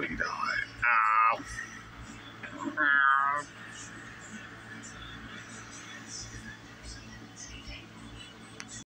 Oh, he died.